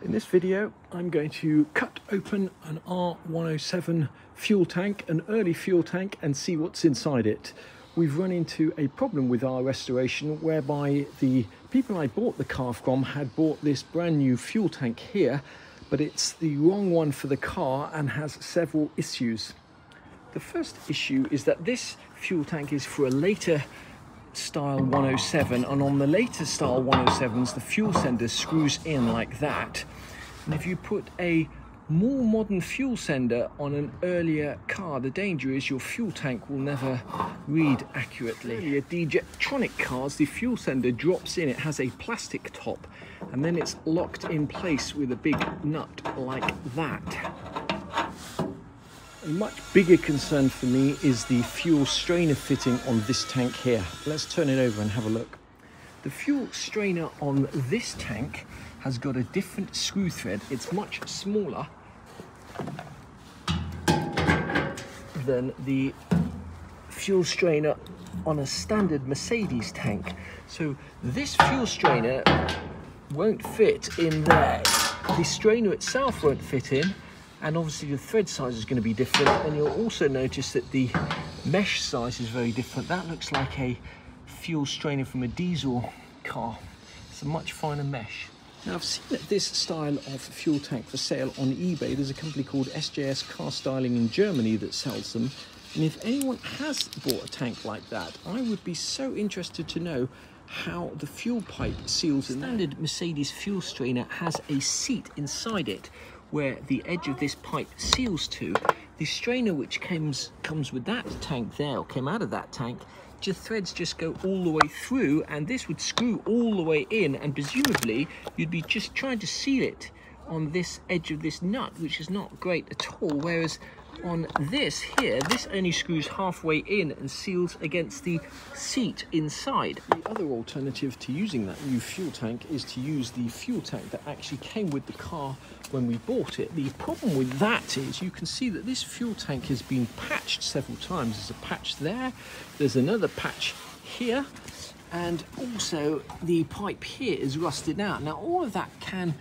In this video, I'm going to cut open an R107 fuel tank, an early fuel tank, and see what's inside it. We've run into a problem with our restoration whereby the people I bought the car from had bought this brand new fuel tank here, but it's the wrong one for the car and has several issues. The first issue is that this fuel tank is for a later style 107 and on the later style 107s the fuel sender screws in like that. And if you put a more modern fuel sender on an earlier car the danger is your fuel tank will never read accurately. Earlier d-jetronic cars the fuel sender drops in it has a plastic top and then it's locked in place with a big nut like that much bigger concern for me is the fuel strainer fitting on this tank here. Let's turn it over and have a look. The fuel strainer on this tank has got a different screw thread. It's much smaller than the fuel strainer on a standard Mercedes tank. So this fuel strainer won't fit in there. The strainer itself won't fit in and obviously the thread size is going to be different. And you'll also notice that the mesh size is very different. That looks like a fuel strainer from a diesel car. It's a much finer mesh. Now I've seen this style of fuel tank for sale on eBay. There's a company called SJS Car Styling in Germany that sells them. And if anyone has bought a tank like that I would be so interested to know how the fuel pipe seals in Standard Mercedes fuel strainer has a seat inside it where the edge of this pipe seals to, the strainer which comes, comes with that tank there, or came out of that tank, just threads just go all the way through and this would screw all the way in and presumably you'd be just trying to seal it on this edge of this nut, which is not great at all, whereas on this here, this only screws halfway in and seals against the seat inside. The other alternative to using that new fuel tank is to use the fuel tank that actually came with the car when we bought it. The problem with that is you can see that this fuel tank has been patched several times. There's a patch there, there's another patch here, and also the pipe here is rusted out. Now all of that can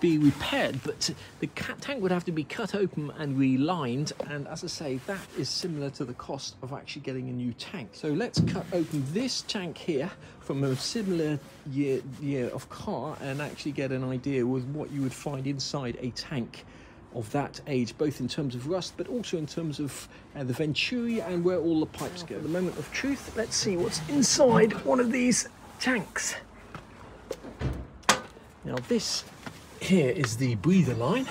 be repaired, but the tank would have to be cut open and relined. And as I say, that is similar to the cost of actually getting a new tank. So let's cut open this tank here from a similar year, year of car and actually get an idea with what you would find inside a tank of that age, both in terms of rust, but also in terms of uh, the venturi and where all the pipes go. The moment of truth, let's see what's inside one of these tanks. Now this here is the breather line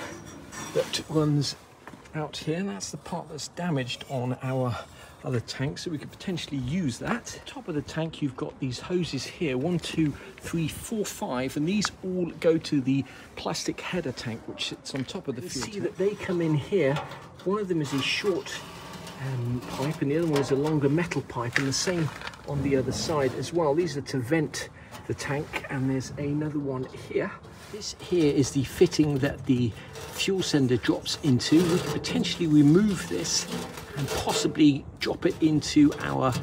that runs out here. And that's the part that's damaged on our other tank, so we could potentially use that. Top of the tank, you've got these hoses here, one, two, three, four, five, and these all go to the plastic header tank, which sits on top of the you see tank. that they come in here. One of them is a short um, pipe, and the other one is a longer metal pipe, and the same on the other side as well. These are to vent the tank, and there's another one here. This here is the fitting that the fuel sender drops into. We could potentially remove this and possibly drop it into our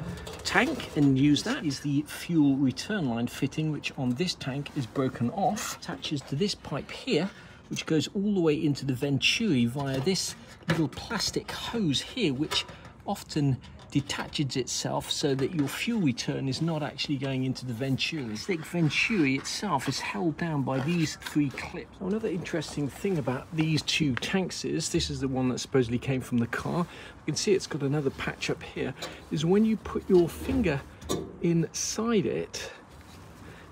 tank and use that. Is the fuel return line fitting, which on this tank is broken off, attaches to this pipe here, which goes all the way into the venturi via this little plastic hose here, which often detaches itself so that your fuel return is not actually going into the Venturi. The thick Venturi itself is held down by these three clips. Now, another interesting thing about these two tanks is, this is the one that supposedly came from the car, you can see it's got another patch up here, is when you put your finger inside it,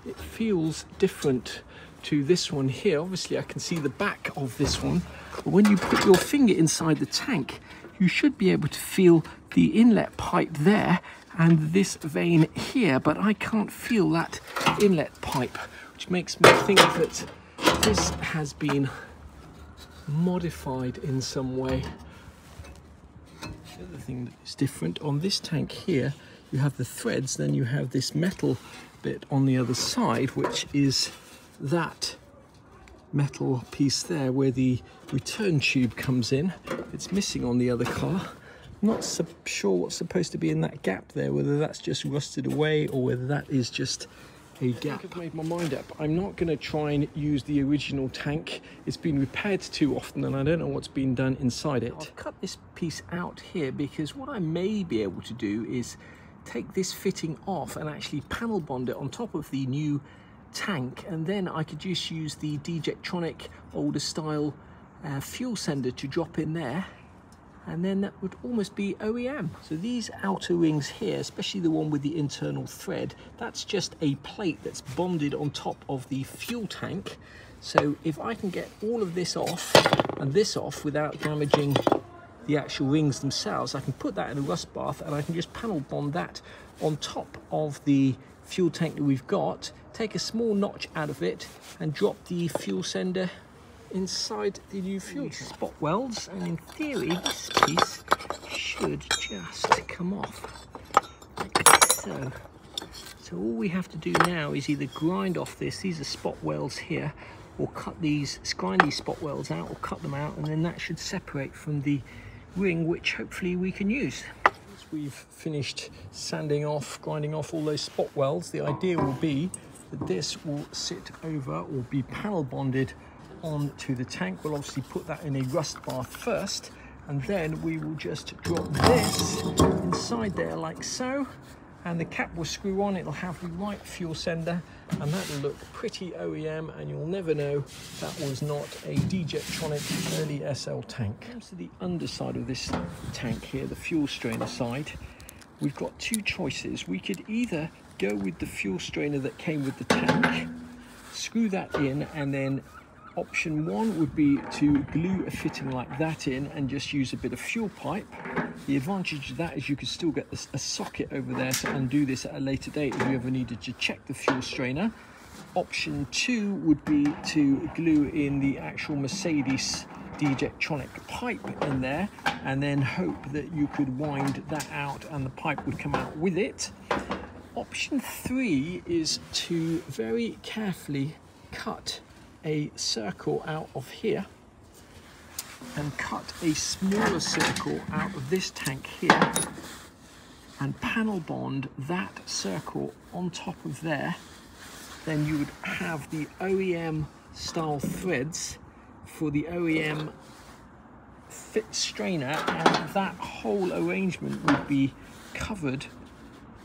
it feels different to this one here. Obviously I can see the back of this one, but when you put your finger inside the tank, you should be able to feel the inlet pipe there and this vein here, but I can't feel that inlet pipe, which makes me think that this has been modified in some way. The other thing that is different, on this tank here, you have the threads, then you have this metal bit on the other side, which is that metal piece there where the return tube comes in. It's missing on the other car. I'm not so sure what's supposed to be in that gap there, whether that's just rusted away or whether that is just a gap. I've made my mind up. I'm not going to try and use the original tank. It's been repaired too often and I don't know what's been done inside it. I've cut this piece out here because what I may be able to do is take this fitting off and actually panel bond it on top of the new tank and then I could just use the D-Jetronic older style uh, fuel sender to drop in there and then that would almost be OEM. So these outer rings here, especially the one with the internal thread, that's just a plate that's bonded on top of the fuel tank. So if I can get all of this off and this off without damaging the actual rings themselves, I can put that in a rust bath and I can just panel bond that on top of the fuel tank that we've got, take a small notch out of it and drop the fuel sender inside the new fuel spot welds and in theory this piece should just come off like so. So all we have to do now is either grind off this, these are spot welds here, or cut these, grind these spot welds out or cut them out and then that should separate from the ring which hopefully we can use. Once we've finished sanding off, grinding off all those spot welds, the idea will be that this will sit over or be panel bonded onto the tank. We'll obviously put that in a rust bath first and then we will just drop this inside there like so and the cap will screw on it'll have the right fuel sender and that will look pretty OEM and you'll never know that was not a D-Jetronic early SL tank. Comes to the underside of this tank here, the fuel strainer side, we've got two choices. We could either go with the fuel strainer that came with the tank, screw that in and then Option one would be to glue a fitting like that in and just use a bit of fuel pipe. The advantage of that is you could still get a socket over there to undo this at a later date if you ever needed to check the fuel strainer. Option two would be to glue in the actual Mercedes D-Jetronic pipe in there and then hope that you could wind that out and the pipe would come out with it. Option three is to very carefully cut a circle out of here and cut a smaller circle out of this tank here and panel bond that circle on top of there. Then you would have the OEM style threads for the OEM fit strainer and that whole arrangement would be covered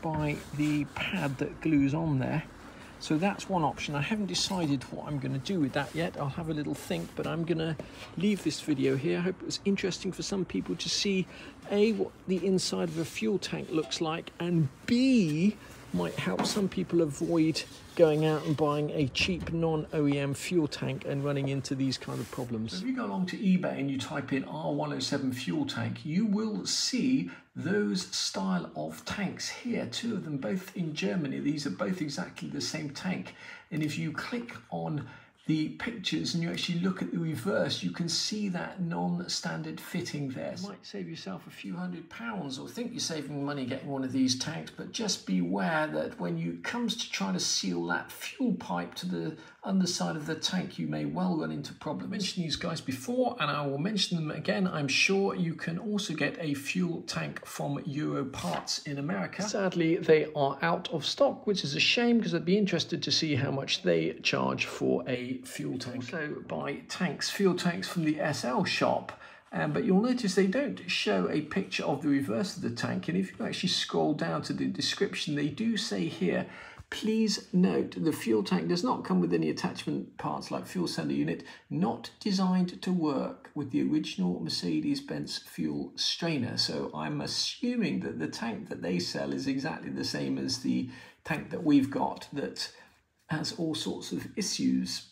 by the pad that glues on there so that's one option. I haven't decided what I'm going to do with that yet. I'll have a little think, but I'm going to leave this video here. I hope it was interesting for some people to see A, what the inside of a fuel tank looks like, and B, might help some people avoid going out and buying a cheap non-OEM fuel tank and running into these kind of problems. If you go along to eBay and you type in R107 fuel tank, you will see those style of tanks here, two of them both in Germany. These are both exactly the same tank. And if you click on the pictures and you actually look at the reverse, you can see that non-standard fitting there. You might save yourself a few hundred pounds or think you're saving money getting one of these tanks, but just beware that when you comes to trying to seal that fuel pipe to the underside of the tank, you may well run into problems. I mentioned these guys before and I will mention them again. I'm sure you can also get a fuel tank from Euro Parts in America. Sadly, they are out of stock, which is a shame because I'd be interested to see how much they charge for a fuel tank. Also buy tanks, fuel tanks from the SL shop. Um, but you'll notice they don't show a picture of the reverse of the tank. And if you actually scroll down to the description, they do say here, please note the fuel tank does not come with any attachment parts like fuel sender unit, not designed to work with the original Mercedes-Benz fuel strainer. So I'm assuming that the tank that they sell is exactly the same as the tank that we've got that has all sorts of issues